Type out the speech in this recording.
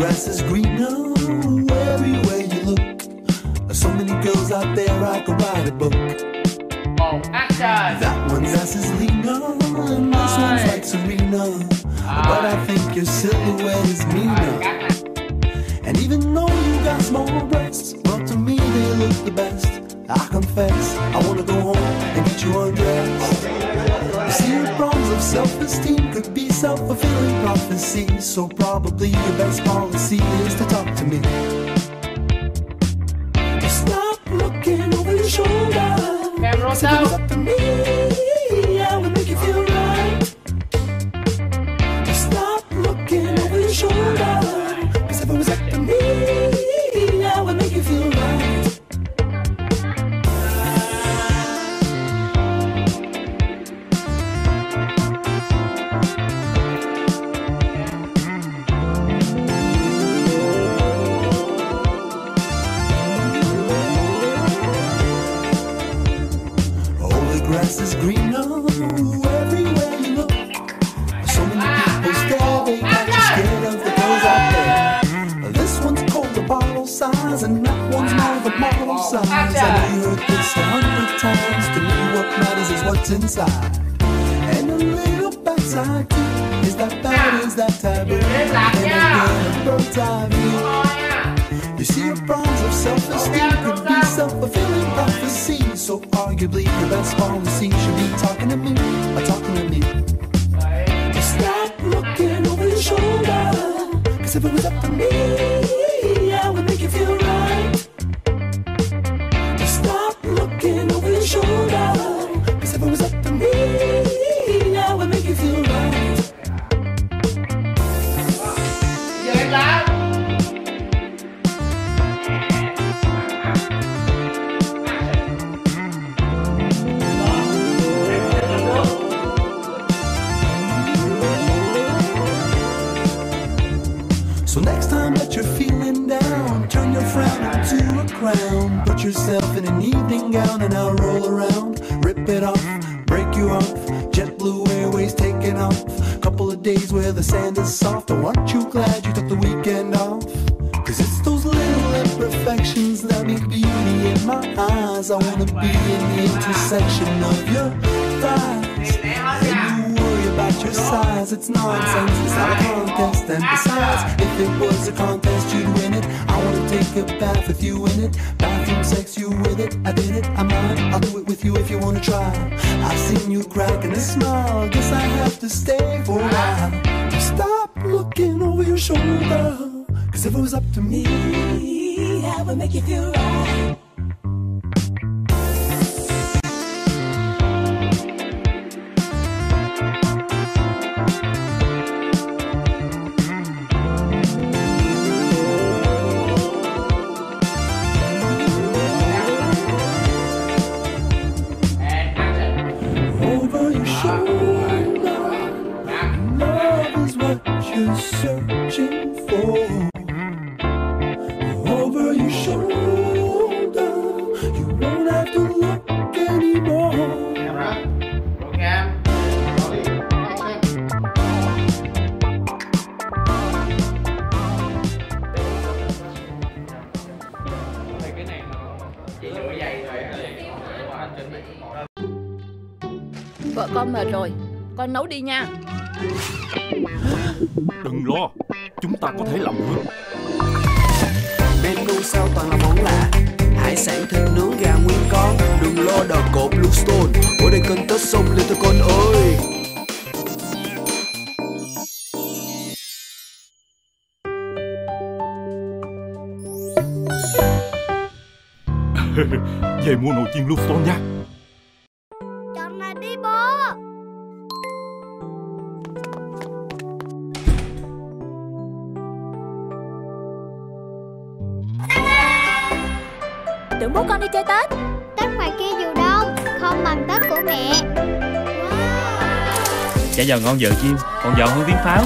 grass is greener everywhere you look. There's So many girls out there I could write a book. một action That one's ass is leaner, and this one's like Serena. But I think your silhouette is meaner. And even though you got small breasts, well to me they look the best. I confess, I wanna go home and get you undressed. You see, the problems of self-esteem could be self-fulfilling prophecy. So probably your best policy is to talk to me. Stop looking over your shoulder. Camera grass is greener everywhere you look. So many people stare, they got you scared of the girls out there. This one's called the bottle size, and that one's more the model size. I know you heard this a hundred times. To me, what matters is what's inside. And a little backside too. Is that bad? Is that taboo? And again, a bird's eye view. Oh, you see, problems of self-esteem could be self-fulfilling prophecy. So arguably, your best policy should be talking to me, or talking to me. Stop looking over your shoulder. Cause if it was up you're feeling down, turn your frown into a crown. Put yourself in an evening gown and I'll roll around. Rip it off, break you off. JetBlue Airways taking off. Couple of days where the sand is soft. Oh, aren't you glad you took the weekend off? Cause it's those little imperfections that make beauty in my eyes. I wanna be in the intersection of your thighs. And size, it's nonsense, it's not a contest. And besides, if it was a contest, you'd win it. I wanna take a bath with you in it. Bathroom sex, you with it. I did it, I might. I'll do it with you if you wanna try. I've seen you cracking a smile, guess I have to stay for a while. Stop looking over your shoulder, cause if it was up to me, I would make you feel right. Searching for. Over your shoulder, you won't have to look anymore. camera cái này nó chỉ rửa giày thôi anh chuẩn bị Vợ con mệt rồi Con nấu đi nha Đừng lo, chúng ta có thể làm được. Menu sao toàn là món lạ Hải sản thịt nướng gà nguyên con Đừng lo cột Blue Stone Ở đây kênh Tết sông Little Con ơi Về mua nồi chiên Bluestone nha. Tưởng bố con đi chơi Tết. Tết ngoài kia dù đâu Không bằng Tết của mẹ. Chả giò ngon vợ chim Còn giòn hơn tiếng pháo